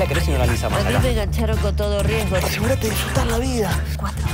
la querés y no la analizamos acá. Vive Gancharo con todo riesgo. Asegúrate de disfrutar la vida. Cuatro.